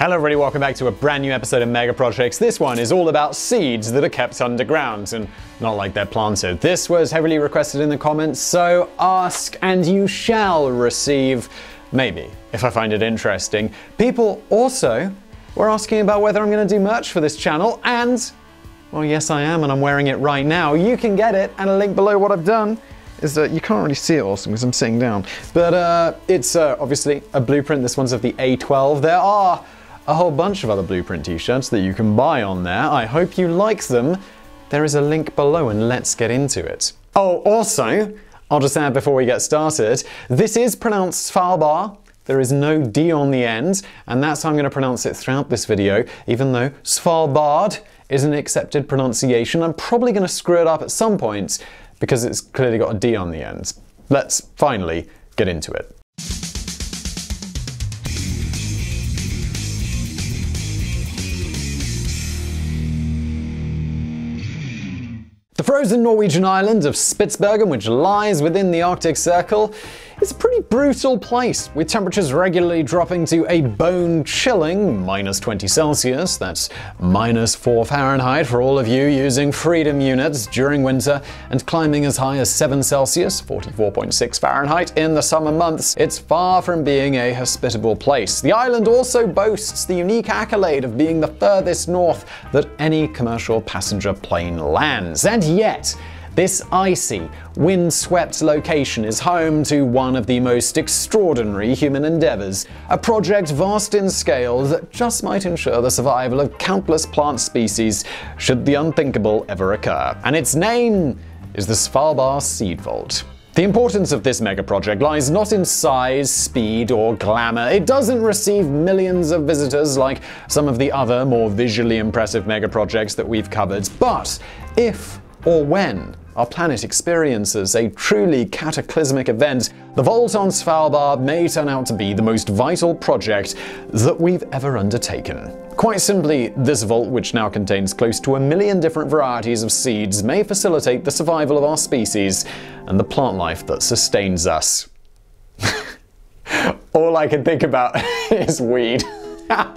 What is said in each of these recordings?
Hello everybody, welcome back to a brand new episode of Mega Projects. This one is all about seeds that are kept underground and not like they're planted. This was heavily requested in the comments, so ask and you shall receive. Maybe, if I find it interesting. People also were asking about whether I'm going to do merch for this channel, and, well, yes, I am, and I'm wearing it right now. You can get it, and a link below what I've done is that you can't really see it awesome because I'm sitting down. But uh, it's uh, obviously a blueprint. This one's of the A12. There are a whole bunch of other Blueprint t-shirts that you can buy on there. I hope you like them. There is a link below and let's get into it. Oh, also, I'll just add before we get started, this is pronounced Svalbard. There is no D on the end, and that's how I'm going to pronounce it throughout this video, even though Svalbard is an accepted pronunciation. I'm probably going to screw it up at some point because it's clearly got a D on the end. Let's finally get into it. The frozen Norwegian island of Spitsbergen, which lies within the Arctic Circle, it's a pretty brutal place, with temperatures regularly dropping to a bone chilling minus 20 Celsius, that's minus 4 Fahrenheit for all of you using freedom units during winter, and climbing as high as 7 Celsius, 44.6 Fahrenheit, in the summer months. It's far from being a hospitable place. The island also boasts the unique accolade of being the furthest north that any commercial passenger plane lands. And yet, this icy, windswept location is home to one of the most extraordinary human endeavors, a project vast in scale that just might ensure the survival of countless plant species should the unthinkable ever occur. And its name is the Svalbard Seed Vault. The importance of this mega project lies not in size, speed, or glamour. It doesn't receive millions of visitors like some of the other more visually impressive mega projects that we've covered, but if or when our planet experiences a truly cataclysmic event, the Vault on Svalbard may turn out to be the most vital project that we've ever undertaken. Quite simply, this vault, which now contains close to a million different varieties of seeds, may facilitate the survival of our species and the plant life that sustains us. All I can think about is weed. like,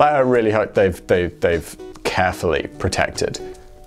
I really hope they've, they've, they've carefully protected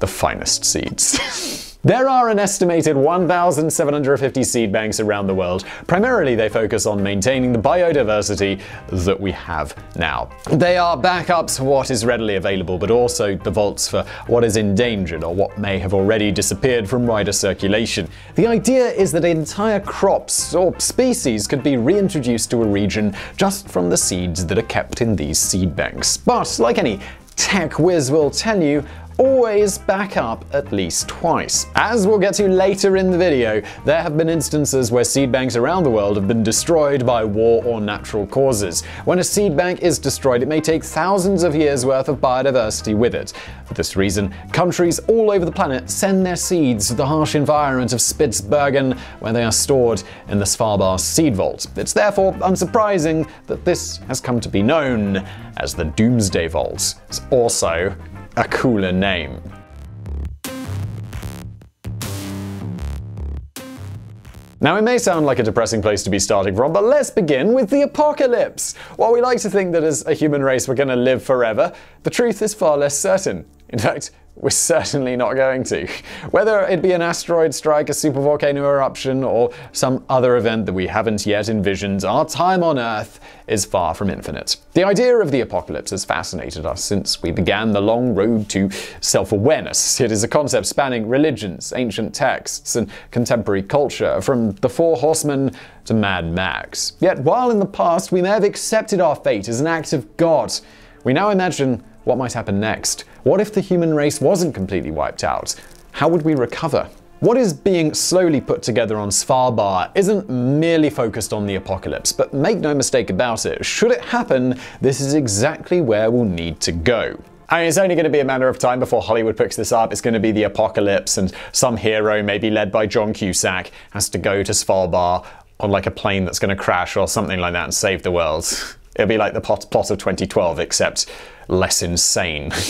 the finest seeds. There are an estimated 1,750 seed banks around the world. Primarily, they focus on maintaining the biodiversity that we have now. They are backups for what is readily available, but also the vaults for what is endangered or what may have already disappeared from wider circulation. The idea is that entire crops or species could be reintroduced to a region just from the seeds that are kept in these seed banks. But, like any tech whiz will tell you, always back up at least twice. As we'll get to later in the video, there have been instances where seed banks around the world have been destroyed by war or natural causes. When a seed bank is destroyed, it may take thousands of years worth of biodiversity with it. For this reason, countries all over the planet send their seeds to the harsh environment of Spitsbergen, where they are stored in the Svalbard seed vault. It's therefore unsurprising that this has come to be known as the Doomsday Vault. It's also a cooler name. Now, it may sound like a depressing place to be starting from, but let's begin with the apocalypse. While we like to think that as a human race we're going to live forever, the truth is far less certain. In fact, we're certainly not going to. Whether it be an asteroid strike, a supervolcano eruption, or some other event that we haven't yet envisioned, our time on Earth is far from infinite. The idea of the apocalypse has fascinated us since we began the long road to self awareness. It is a concept spanning religions, ancient texts, and contemporary culture, from the Four Horsemen to Mad Max. Yet, while in the past we may have accepted our fate as an act of God, we now imagine what might happen next? What if the human race wasn't completely wiped out? How would we recover? What is being slowly put together on Svalbard isn't merely focused on the apocalypse, but make no mistake about it, should it happen, this is exactly where we'll need to go. I mean, it's only going to be a matter of time before Hollywood picks this up. It's going to be the apocalypse, and some hero, maybe led by John Cusack, has to go to Svalbard on like a plane that's going to crash or something like that and save the world. It'll be like the plot, of 2012, except less insane.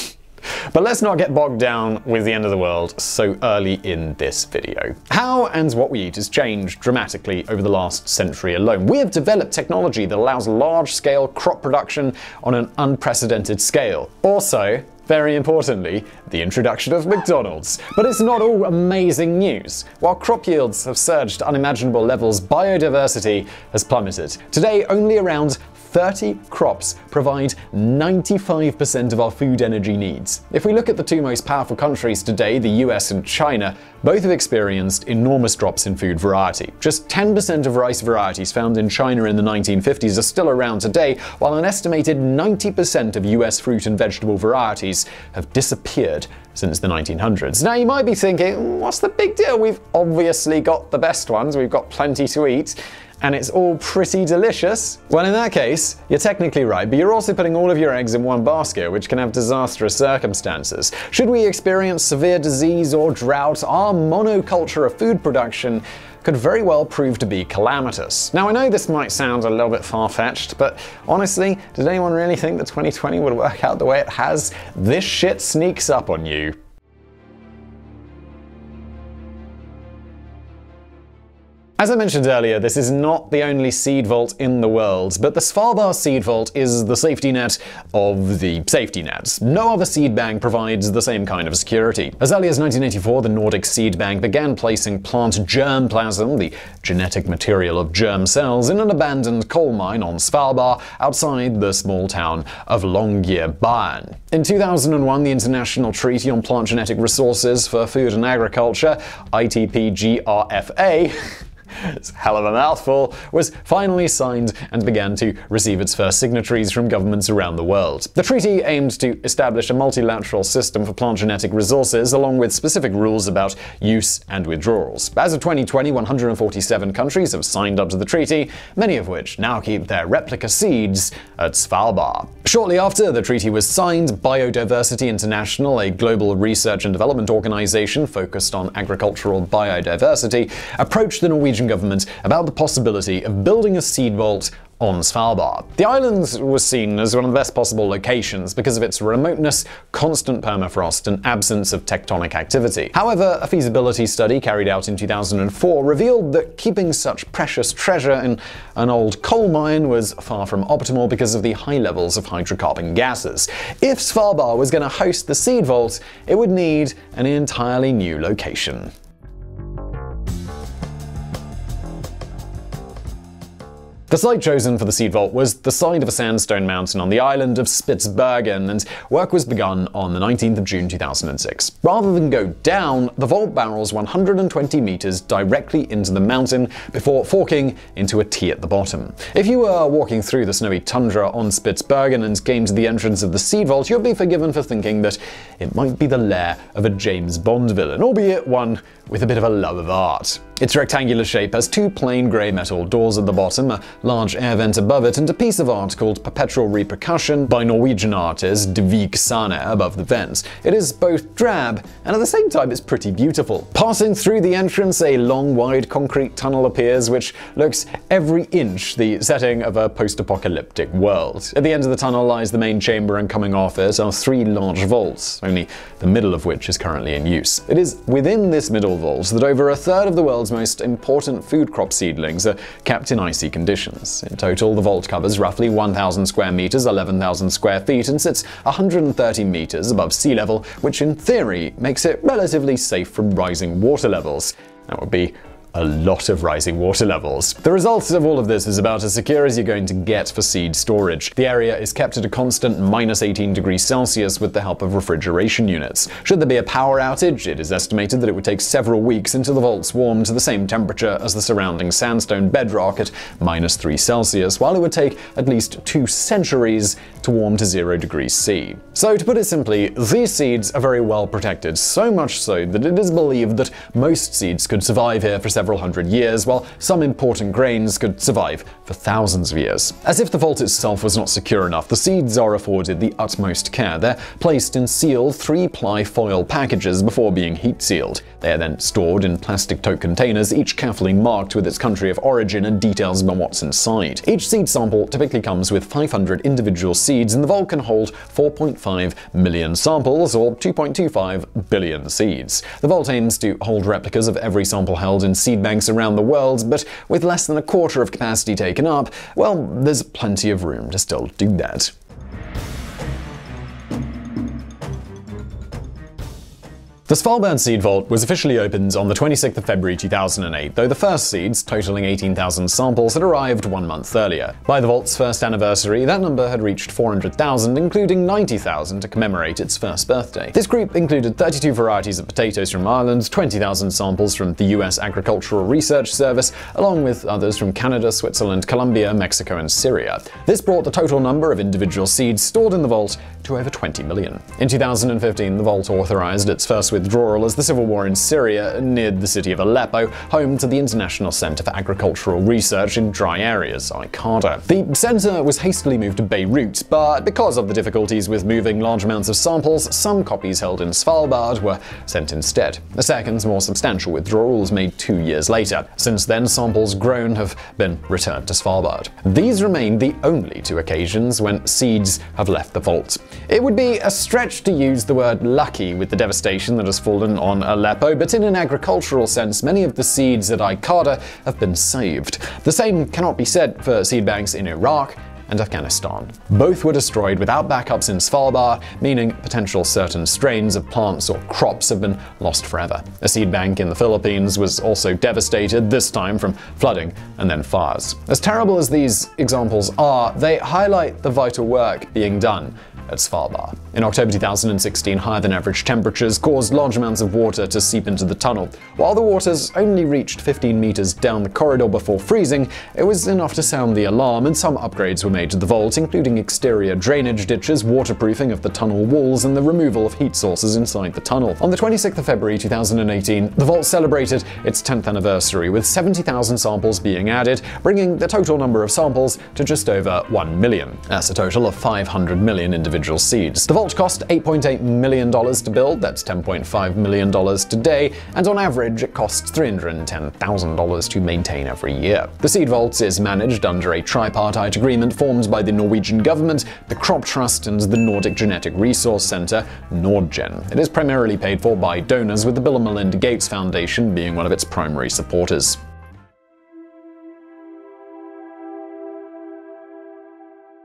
But let's not get bogged down with the end of the world so early in this video. How and what we eat has changed dramatically over the last century alone. We have developed technology that allows large-scale crop production on an unprecedented scale. Also, very importantly, the introduction of McDonald's. But it's not all amazing news. While crop yields have surged to unimaginable levels, biodiversity has plummeted. Today, only around 30 crops provide 95% of our food energy needs. If we look at the two most powerful countries today, the US and China, both have experienced enormous drops in food variety. Just 10% of rice varieties found in China in the 1950s are still around today, while an estimated 90% of US fruit and vegetable varieties have disappeared since the 1900s. Now you might be thinking, what's the big deal? We've obviously got the best ones, we've got plenty to eat and it's all pretty delicious? Well, in that case, you're technically right, but you're also putting all of your eggs in one basket, which can have disastrous circumstances. Should we experience severe disease or drought, our monoculture of food production could very well prove to be calamitous. Now, I know this might sound a little bit far fetched, but honestly, did anyone really think that 2020 would work out the way it has? This shit sneaks up on you. As I mentioned earlier, this is not the only seed vault in the world, but the Svalbard Seed Vault is the safety net of the safety nets. No other seed bank provides the same kind of security. As early as 1984, the Nordic Seed Bank began placing plant germplasm, the genetic material of germ cells, in an abandoned coal mine on Svalbard outside the small town of Longyearbyen. In 2001, the International Treaty on Plant Genetic Resources for Food and Agriculture, ITP-GRFA, hell of a mouthful, was finally signed and began to receive its first signatories from governments around the world. The treaty aimed to establish a multilateral system for plant genetic resources, along with specific rules about use and withdrawals. As of 2020, 147 countries have signed up to the treaty, many of which now keep their replica seeds at Svalbard. Shortly after the treaty was signed, Bioversity International, a global research and development organization focused on agricultural biodiversity, approached the Norwegian government about the possibility of building a seed vault on Svalbard. The island was seen as one of the best possible locations because of its remoteness, constant permafrost, and absence of tectonic activity. However, a feasibility study carried out in 2004 revealed that keeping such precious treasure in an old coal mine was far from optimal because of the high levels of hydrocarbon gases. If Svalbard was going to host the seed vault, it would need an entirely new location. The site chosen for the seed vault was the side of a sandstone mountain on the island of Spitsbergen, and work was begun on the 19th of June 2006. Rather than go down, the vault barrels 120 meters directly into the mountain before forking into a T at the bottom. If you were walking through the snowy tundra on Spitsbergen and came to the entrance of the seed vault, you'd be forgiven for thinking that it might be the lair of a James Bond villain, albeit one with a bit of a love of art. Its rectangular shape has two plain grey metal doors at the bottom, a large air vent above it, and a piece of art called Perpetual Repercussion by Norwegian artist Dyveke Sanne above the vents. It is both drab, and at the same time it's pretty beautiful. Passing through the entrance, a long, wide concrete tunnel appears, which looks every inch the setting of a post-apocalyptic world. At the end of the tunnel lies the main chamber, and coming off it are three large vaults, only the middle of which is currently in use. It is within this middle vault that over a third of the world's most important food crop seedlings are kept in icy conditions. In total, the vault covers roughly 1,000 square meters, 11,000 square feet, and sits 130 meters above sea level, which in theory makes it relatively safe from rising water levels. That would be a lot of rising water levels. The result of all of this is about as secure as you're going to get for seed storage. The area is kept at a constant minus 18 degrees Celsius with the help of refrigeration units. Should there be a power outage, it is estimated that it would take several weeks until the vaults warm to the same temperature as the surrounding sandstone bedrock at minus 3 Celsius, while it would take at least two centuries to warm to 0 degrees C. So, to put it simply, these seeds are very well protected, so much so that it is believed that most seeds could survive here for several hundred years, while some important grains could survive for thousands of years. As if the vault itself was not secure enough, the seeds are afforded the utmost care. They're placed in sealed three-ply foil packages before being heat sealed. They are then stored in plastic tote containers, each carefully marked with its country of origin and details about what's inside. Each seed sample typically comes with 500 individual seeds, and the vault can hold 4.5 million samples, or 2.25 billion seeds. The vault aims to hold replicas of every sample held in seed banks around the world, but with less than a quarter of capacity taken up, well, there's plenty of room to still do that. The Svalbard Seed Vault was officially opened on the 26th of February 2008, though the first seeds, totaling 18,000 samples, had arrived one month earlier. By the vault's first anniversary, that number had reached 400,000, including 90,000 to commemorate its first birthday. This group included 32 varieties of potatoes from Ireland, 20,000 samples from the US Agricultural Research Service, along with others from Canada, Switzerland, Colombia, Mexico, and Syria. This brought the total number of individual seeds stored in the vault to over 20 million. In 2015, the vault authorized its first withdrawal as the civil war in Syria neared the city of Aleppo, home to the International Center for Agricultural Research in Dry Areas, ICARDA. The center was hastily moved to Beirut, but because of the difficulties with moving large amounts of samples, some copies held in Svalbard were sent instead. A second, more substantial withdrawal was made two years later. Since then, samples grown have been returned to Svalbard. These remain the only two occasions when seeds have left the vault. It would be a stretch to use the word lucky with the devastation that has fallen on Aleppo, but in an agricultural sense, many of the seeds at ICARDA have been saved. The same cannot be said for seed banks in Iraq and Afghanistan. Both were destroyed without backups in Svalbard, meaning potential certain strains of plants or crops have been lost forever. A seed bank in the Philippines was also devastated, this time from flooding and then fires. As terrible as these examples are, they highlight the vital work being done at Svalbard. In October 2016, higher than average temperatures caused large amounts of water to seep into the tunnel. While the waters only reached 15 meters down the corridor before freezing, it was enough to sound the alarm, and some upgrades were made to the vault, including exterior drainage ditches, waterproofing of the tunnel walls, and the removal of heat sources inside the tunnel. On the 26th of February 2018, the vault celebrated its 10th anniversary, with 70,000 samples being added, bringing the total number of samples to just over 1 million. That's a total of 500 million individual seeds. The vault cost $8.8 million to build, that's $10.5 million today, and on average it costs $310,000 to maintain every year. The Seed Vault is managed under a tripartite agreement formed by the Norwegian government, the Crop Trust, and the Nordic Genetic Resource Center, Nordgen. It is primarily paid for by donors, with the Bill and Melinda Gates Foundation being one of its primary supporters.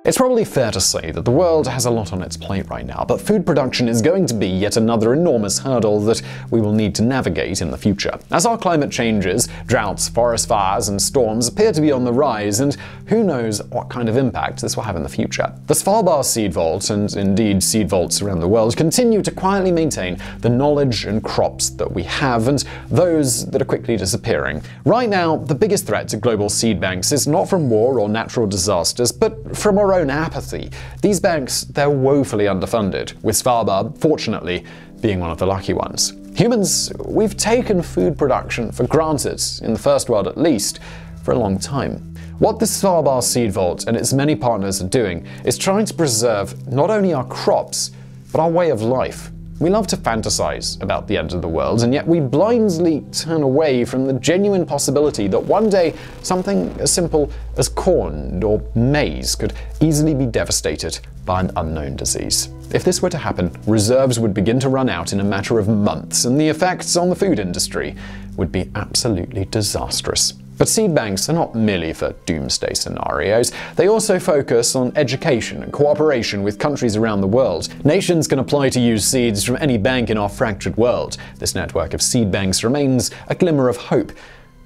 It's probably fair to say that the world has a lot on its plate right now, but food production is going to be yet another enormous hurdle that we will need to navigate in the future. As our climate changes, droughts, forest fires, and storms appear to be on the rise, and who knows what kind of impact this will have in the future. The Svalbard Seed Vault, and indeed seed vaults around the world, continue to quietly maintain the knowledge and crops that we have, and those that are quickly disappearing. Right now, the biggest threat to global seed banks is not from war or natural disasters, but from our own apathy. These banks, they're woefully underfunded, with Svalbard, fortunately, being one of the lucky ones. Humans, we've taken food production for granted, in the first world at least, for a long time. What the Svalbard Seed Vault and its many partners are doing is trying to preserve not only our crops, but our way of life. We love to fantasize about the end of the world, and yet we blindly turn away from the genuine possibility that one day something as simple as corn or maize could easily be devastated by an unknown disease. If this were to happen, reserves would begin to run out in a matter of months, and the effects on the food industry would be absolutely disastrous. But seed banks are not merely for doomsday scenarios, they also focus on education and cooperation with countries around the world. Nations can apply to use seeds from any bank in our fractured world. This network of seed banks remains a glimmer of hope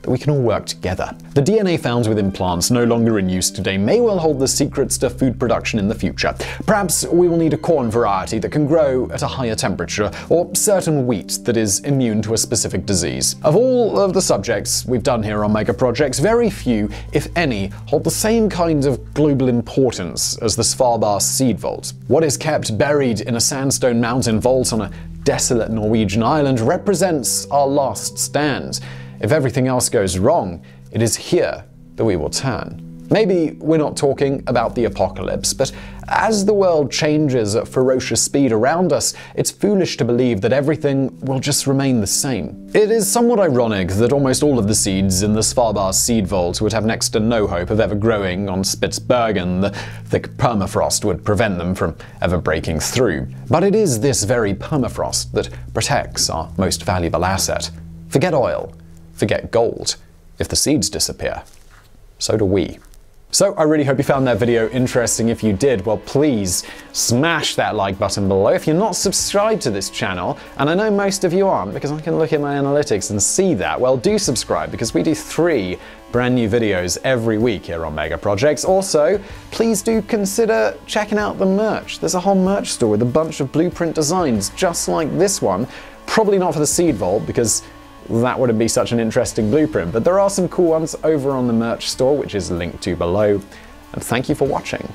that we can all work together. The DNA found within plants no longer in use today may well hold the secrets to food production in the future. Perhaps we will need a corn variety that can grow at a higher temperature, or certain wheat that is immune to a specific disease. Of all of the subjects we've done here on Mega Projects, very few, if any, hold the same kind of global importance as the Svalbard Seed Vault. What is kept buried in a sandstone mountain vault on a desolate Norwegian island represents our last stand. If everything else goes wrong, it is here that we will turn. Maybe we're not talking about the apocalypse, but as the world changes at ferocious speed around us, it's foolish to believe that everything will just remain the same. It is somewhat ironic that almost all of the seeds in the Svalbard seed vault would have next to no hope of ever growing on Spitsbergen. The thick permafrost would prevent them from ever breaking through. But it is this very permafrost that protects our most valuable asset. Forget oil, forget gold. If the seeds disappear, so do we. So I really hope you found that video interesting. If you did, well please smash that like button below. If you're not subscribed to this channel, and I know most of you aren't because I can look at my analytics and see that, well do subscribe because we do three brand new videos every week here on Mega Projects. Also, please do consider checking out the merch. There's a whole merch store with a bunch of blueprint designs just like this one. Probably not for the Seed Vault because that wouldn't be such an interesting blueprint. But there are some cool ones over on the merch store, which is linked to below. And thank you for watching.